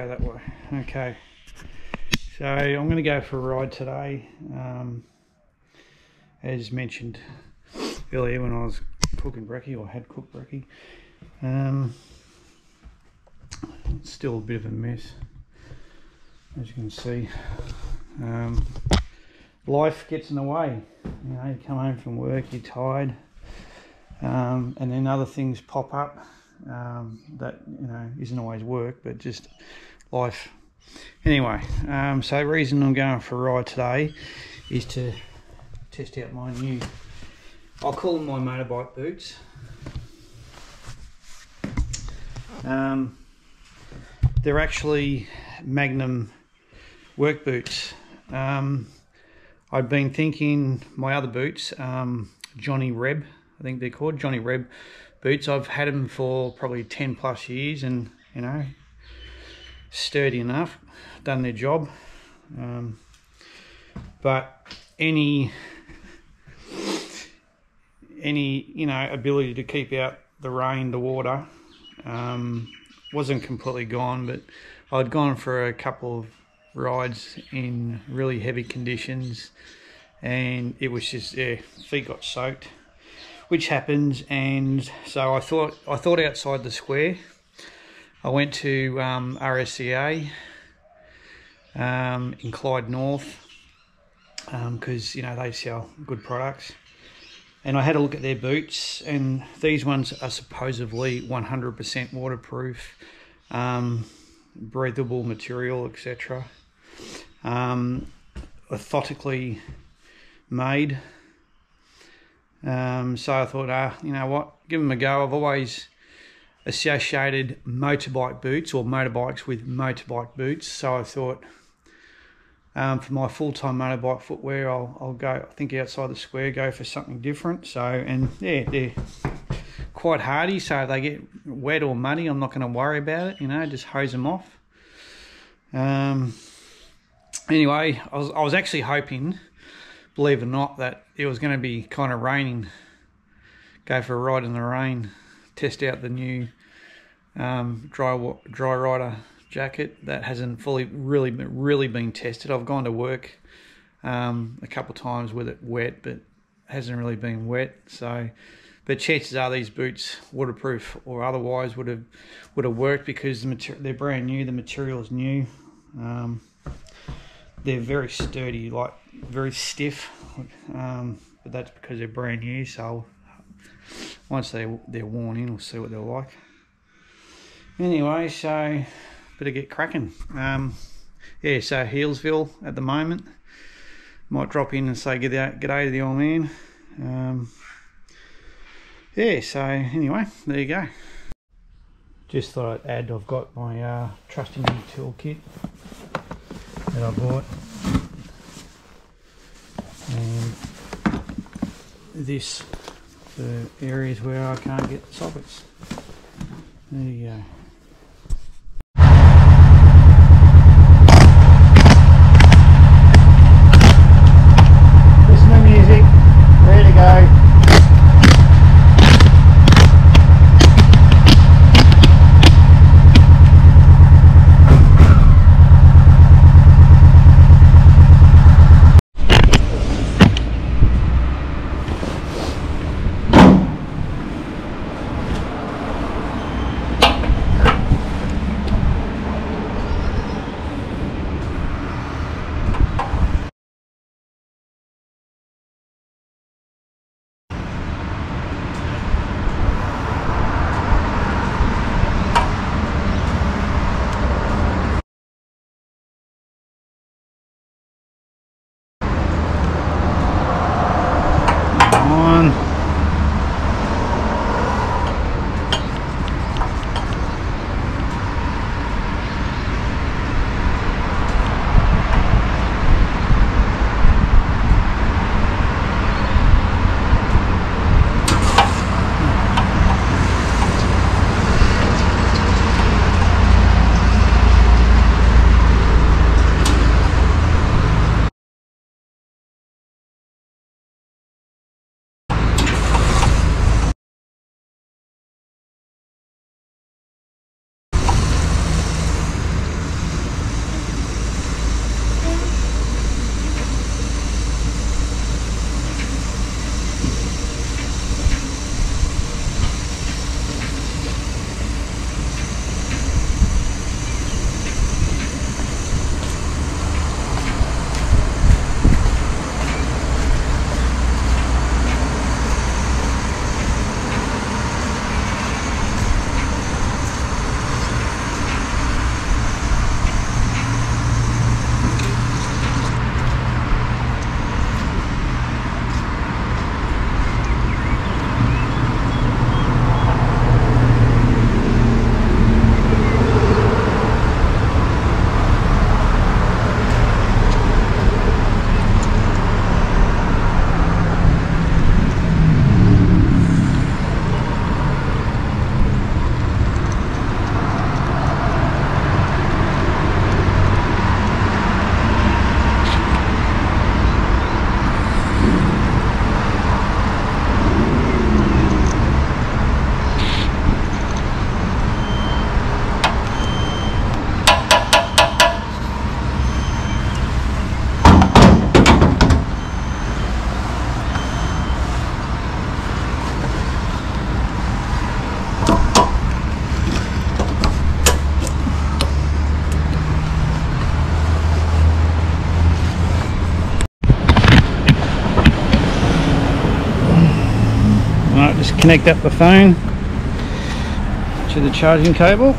go that way. Okay. So I'm going to go for a ride today. Um, as mentioned earlier when I was cooking brekkie or had cooked brekkie. Um, still a bit of a mess as you can see. Um, life gets in the way. You know, you come home from work, you're tired, um, and then other things pop up um, that you know isn't always work, but just life. Anyway, um, so reason I'm going for a ride today is to test out my new. I'll call them my motorbike boots. Um, they're actually Magnum work boots. Um, I've been thinking my other boots, um, Johnny Reb, I think they're called Johnny Reb boots. I've had them for probably 10 plus years and, you know, sturdy enough, done their job. Um, but any, any, you know, ability to keep out the rain, the water, um, wasn't completely gone, but I'd gone for a couple of rides in really heavy conditions and it was just yeah feet got soaked which happens and so I thought I thought outside the square I went to um, RSEA um, in Clyde North because um, you know they sell good products and I had a look at their boots and these ones are supposedly 100% waterproof um, breathable material etc um, orthotically made. Um, so I thought, ah, you know what, give them a go. I've always associated motorbike boots or motorbikes with motorbike boots. So I thought, um, for my full-time motorbike footwear, I'll, I'll go, I think outside the square, go for something different. So, and yeah, they're quite hardy. So if they get wet or muddy, I'm not going to worry about it, you know, just hose them off. Um, anyway, I was, I was actually hoping, believe it or not, that it was going to be kind of raining. Go for a ride in the rain, test out the new um, dry Dririder jacket that hasn't fully really really been tested. I've gone to work um, a couple times with it wet, but hasn't really been wet. So, but chances are these boots, waterproof or otherwise, would have would have worked because the material they're brand new. The material is new. Um, they're very sturdy, like very stiff, um, but that's because they're brand new. So once they they're worn in, we'll see what they're like. Anyway, so better get cracking. Um, yeah, so Healesville at the moment. Might drop in and say out, get to the old man. Um, yeah, so anyway, there you go. Just thought I'd add, I've got my uh, trusting toolkit that I bought and this for areas where I can't get sockets. There you uh, go listen to music. Ready to go connect up the phone to the charging cable.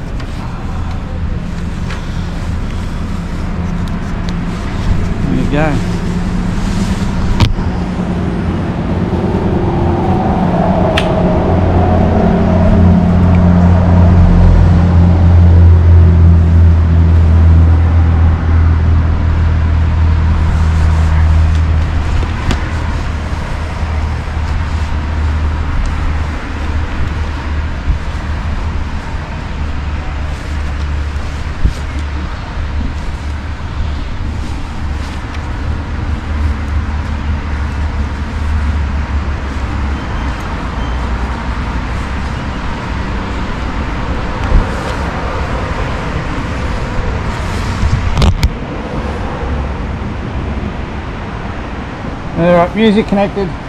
There you go. Music connected.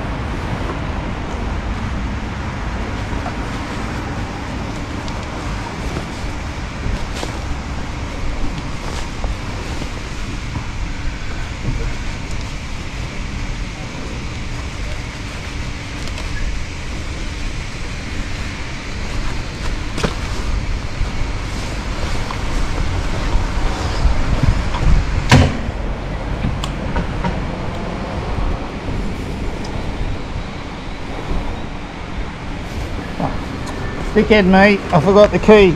Dickhead me, I forgot the key.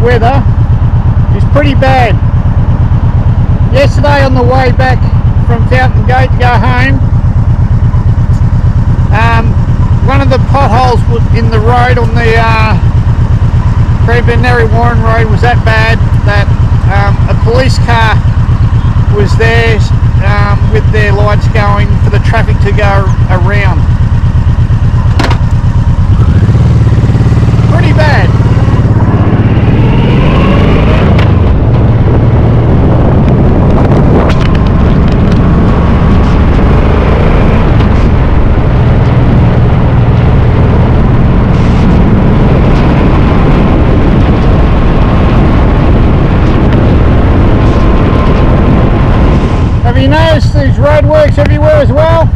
Weather, is pretty bad. Yesterday on the way back from Fountain Gate to go home, um, one of the potholes was in the road on the uh, Cranbourne-Narre Warren Road was that bad that um, a police car was there um, with their lights going for the traffic to go around. Pretty bad. Noticed these roadworks everywhere as well?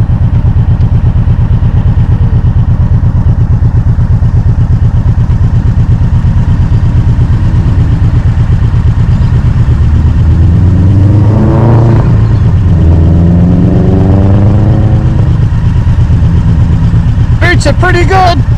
Boots are pretty good.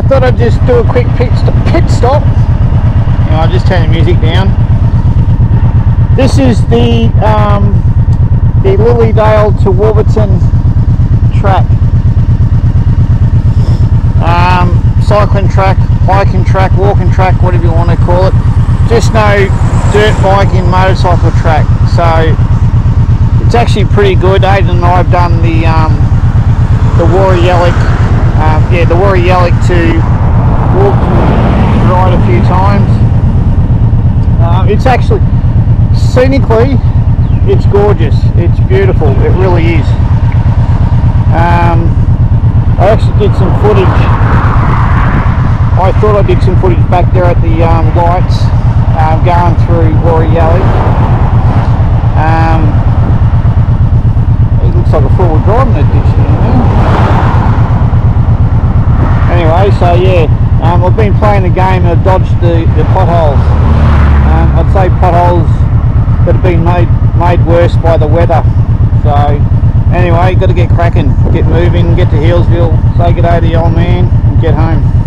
I thought I'd just do a quick pit, st pit stop. And I'll just turn the music down. This is the um, the Lilydale to Warburton track. Um, cycling track, hiking track, walking track, whatever you want to call it. Just no dirt biking motorcycle track. So it's actually pretty good. Aidan and I have done the um, the Woori Yallock, um, yeah, the Woori Yallock to walk and ride a few times. Um, it's actually scenically, it's gorgeous. It's beautiful. It really is. Um, I actually did some footage. I thought I did some footage back there at the um, lights um, going through Woori Yallock. Um, it looks like a four-wheel drive in there. Anyway, so yeah, um, I've been playing the game and I've dodged the, the potholes. Um, I'd say potholes that have been made made worse by the weather. So anyway, got to get cracking, get moving, get to Healesville, say good day to the old man, and get home.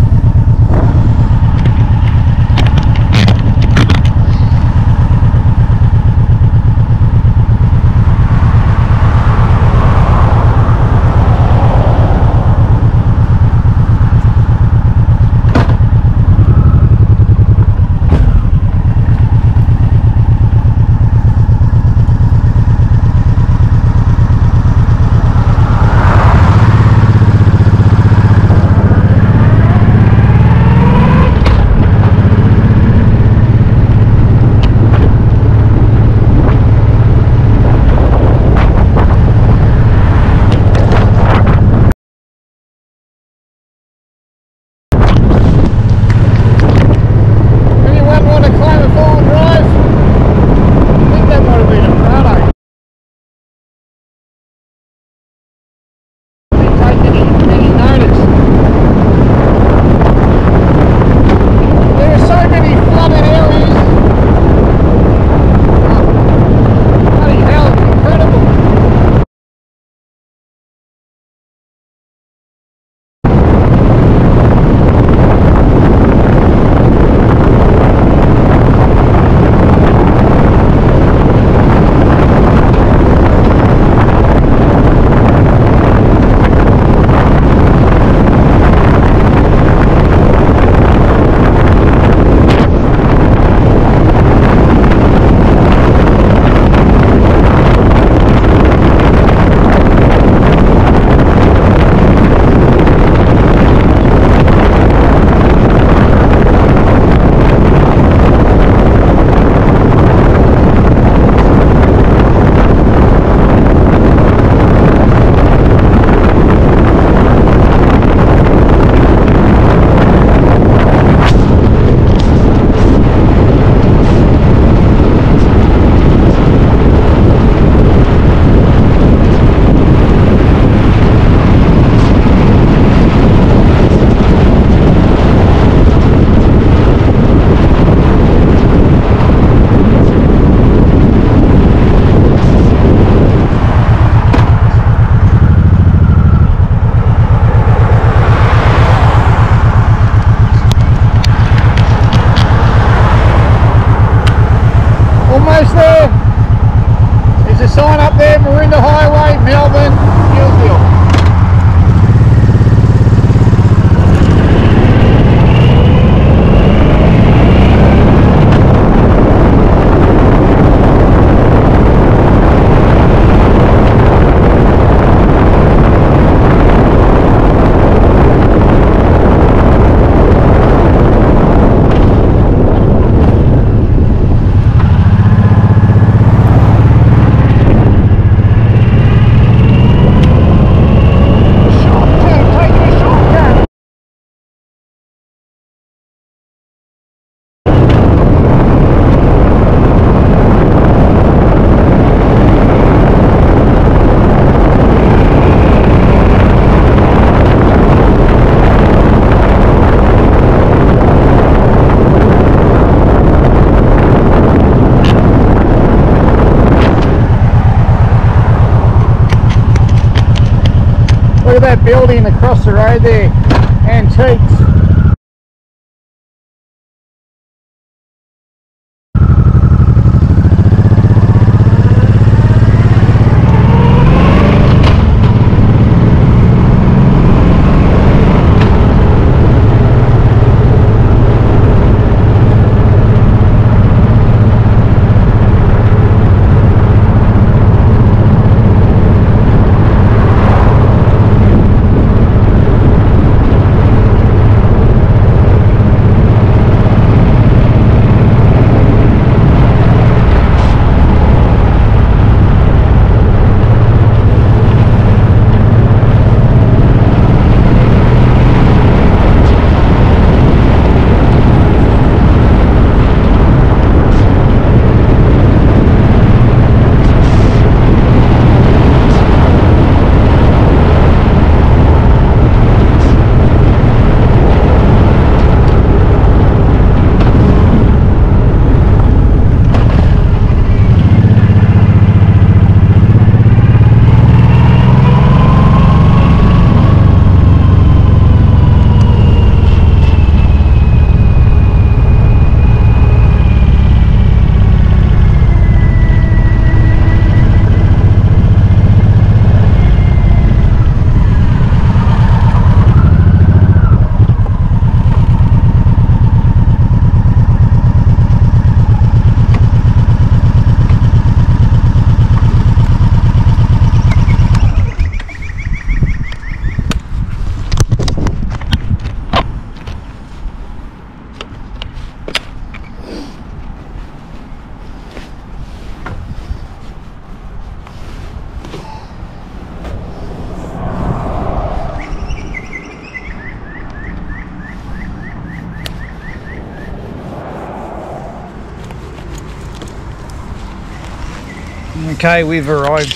Okay, we've arrived.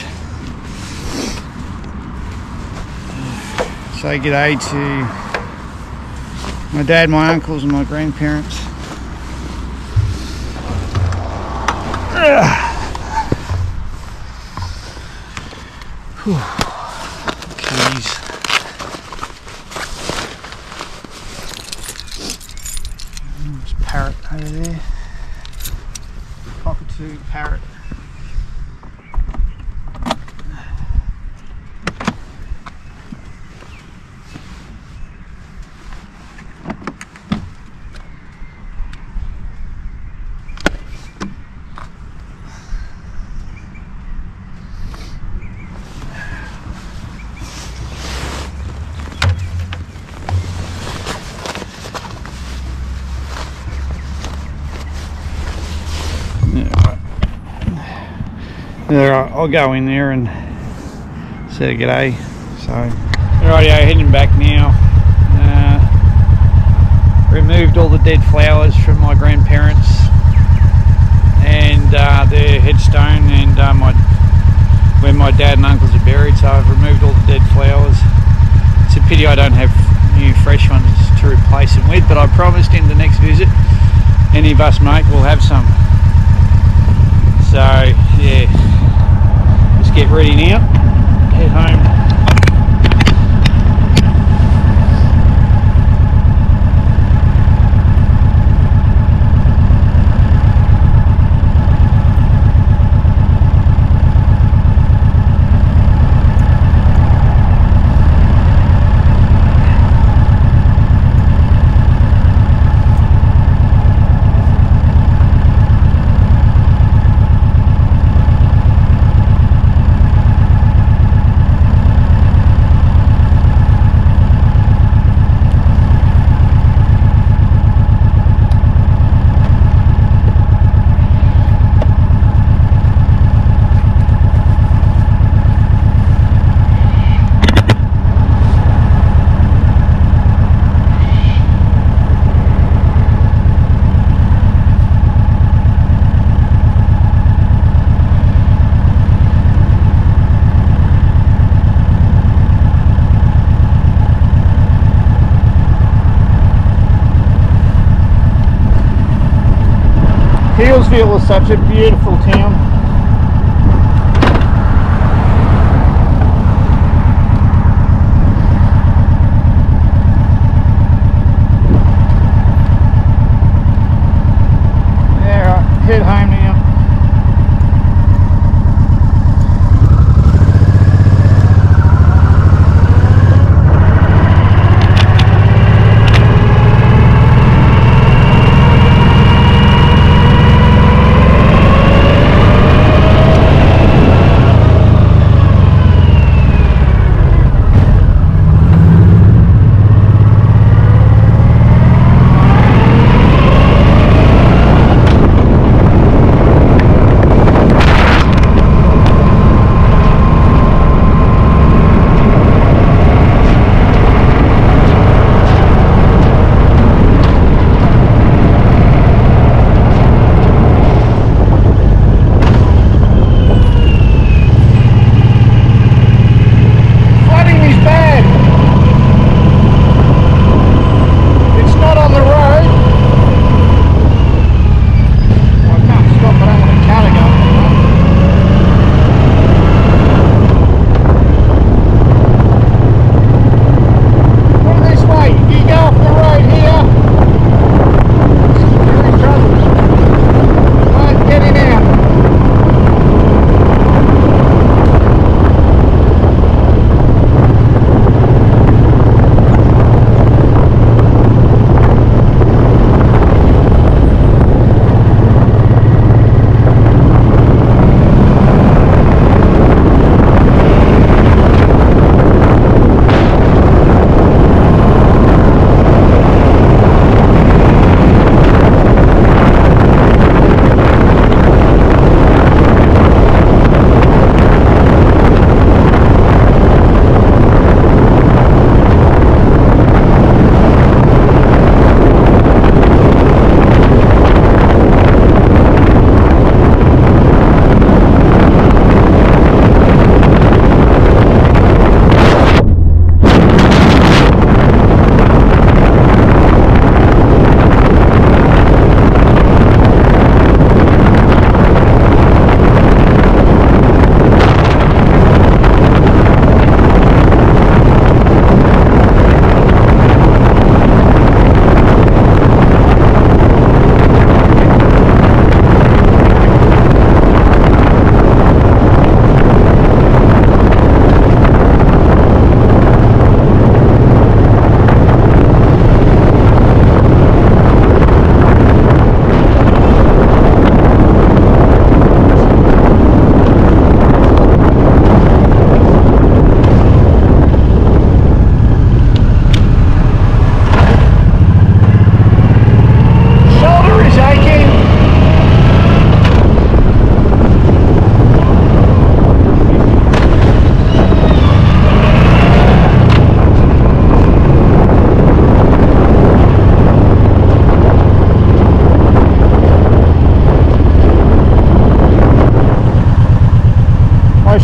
Say g'day to my dad, my uncles, and my grandparents. Keys. There's parrot over there. Cockatoo, parrot. There, I'll go in there and say g'day. So, rightio, heading back now. Uh, removed all the dead flowers from my grandparents and uh, their headstone and uh, my where my dad and uncles are buried. So I've removed all the dead flowers. It's a pity I don't have new fresh ones to replace them with, but I promised in the next visit, any of us mate will have some. So yeah, get ready now, head home. Healesville is such a beautiful town.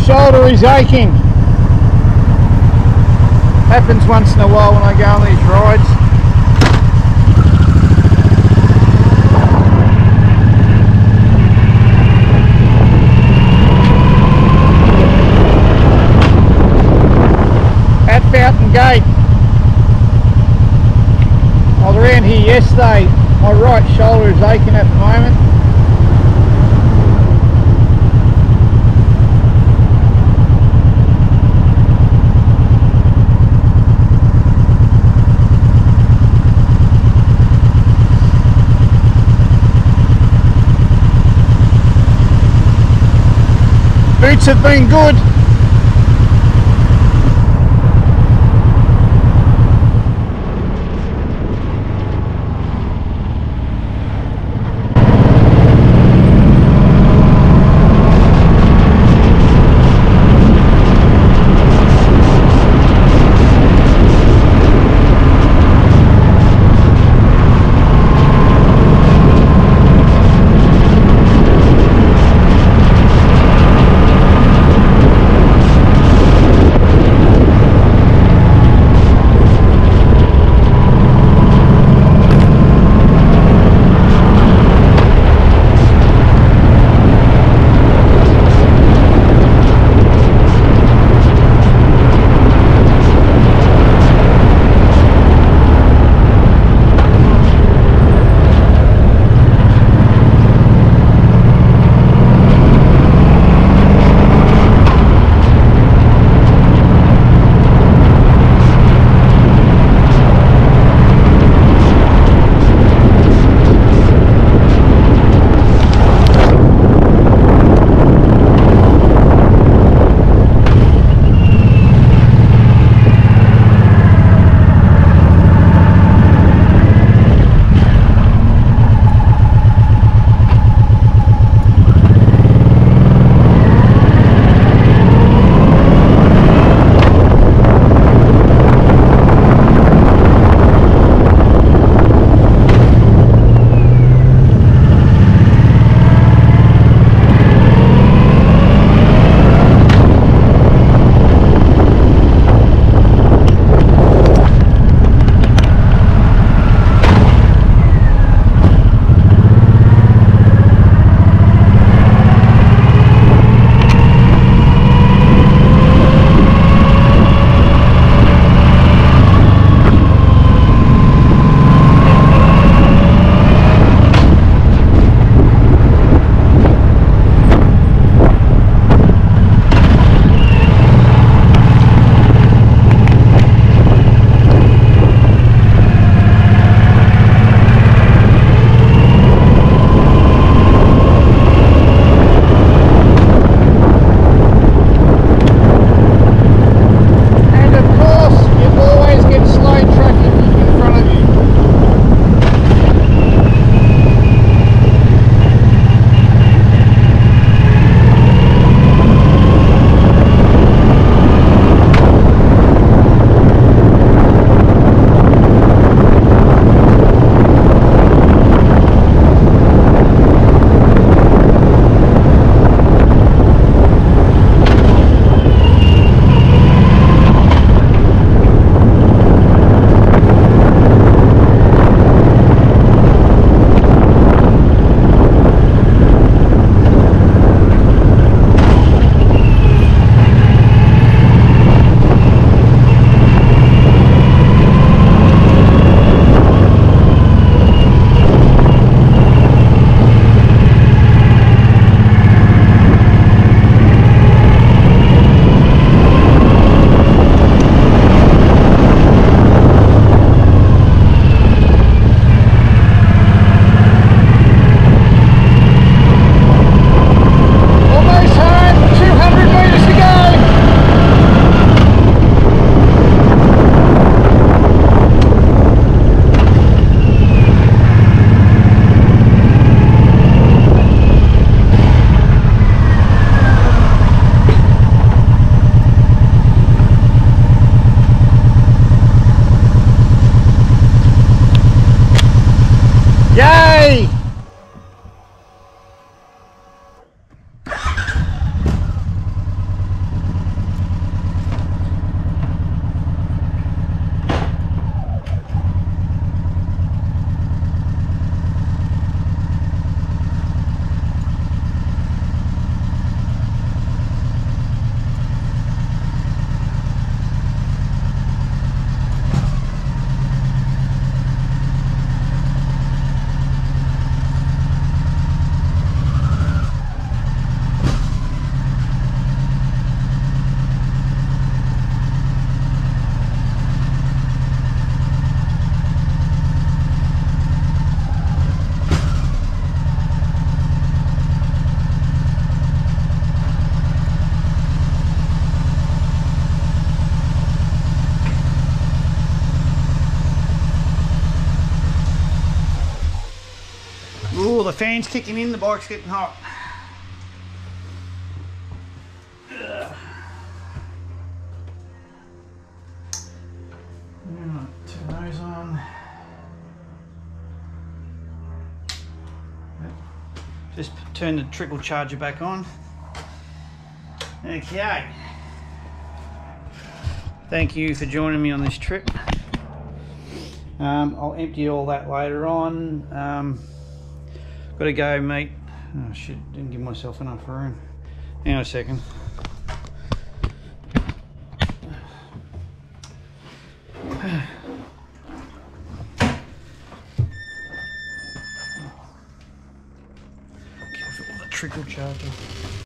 Shoulder is aching. Happens once in a while when I go on these rides. At Fountain Gate. I was around here yesterday. My right shoulder is aching at the moment. Boots have been good. Fan's kicking in, the bike's getting hot. Turn those on. Just turn the trickle charger back on. Okay. Thank you for joining me on this trip. Um, I'll empty all that later on. Um, got to go mate. Oh shit! Didn't give myself enough room. Hang on a second. Careful with the trickle charger.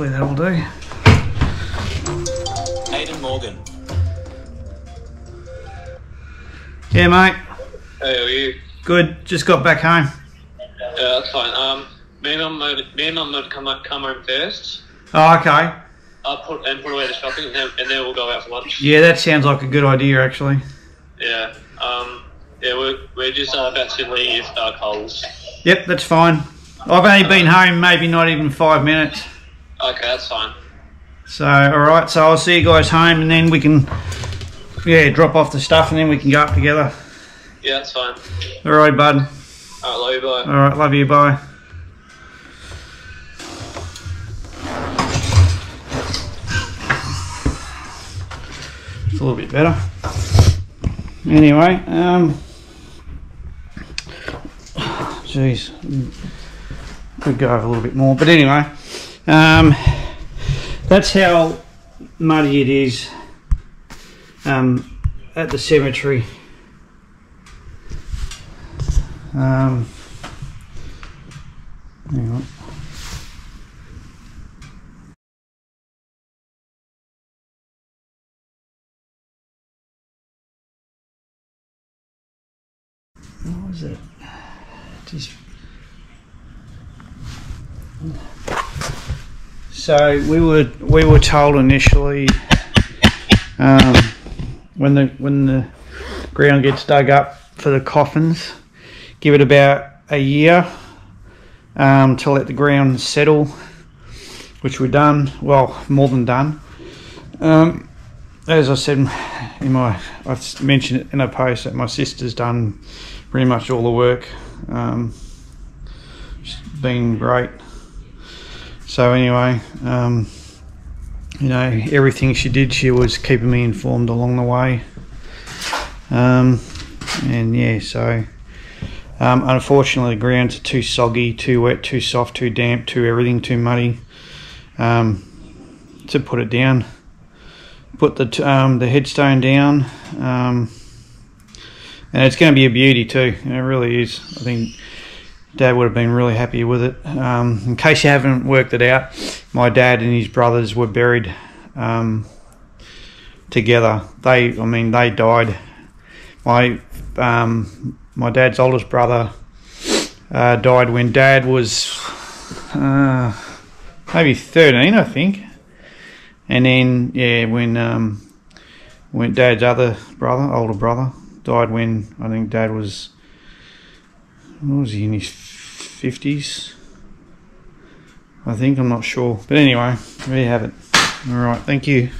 Hopefully that'll do. Aidan Morgan. Yeah, mate. Hey, how are you? Good. Just got back home. Yeah, that's fine. Um, me and I'm me and I'm gonna come come home first. Oh, okay. I'll put and put away the shopping, and then, and then we'll go out for lunch. Yeah, that sounds like a good idea, actually. Yeah. Um. Yeah, we're we're just uh, about to leave uh, Coles. Yep, that's fine. I've only been home maybe not even five minutes. Okay, that's fine. So, alright, so I'll see you guys home and then we can, yeah, drop off the stuff and then we can go up together. Yeah, that's fine. Alright, bud. Alright, love you. Bye. Alright, love you, bye. It's a little bit better. Anyway, um, jeez, could go over a little bit more, but anyway, um, that's how muddy it is um, at the cemetery. Um, hang on. What was it? Just so we were we were told initially um, when the when the ground gets dug up for the coffins, give it about a year um, to let the ground settle, which we've done. Well, more than done. Um, as I said in my, I've mentioned it in a post that my sister's done pretty much all the work. Um, she's been great. So anyway, um, you know, everything she did, she was keeping me informed along the way. Um, and yeah, so um, unfortunately, the grounds are too soggy, too wet, too soft, too damp, too everything, too muddy um, to put it down. Put the um, the headstone down, um, and it's going to be a beauty too. It really is. I think Dad would have been really happy with it. Um, in case you haven't worked it out, my dad and his brothers were buried um, together. They, I mean, they died. My um, my dad's oldest brother uh, died when Dad was uh, maybe thirteen, I think. And then yeah, when um, when Dad's other brother, older brother, died when I think Dad was was he in his fifties? I think I'm not sure, but anyway, there you have it. All right, thank you.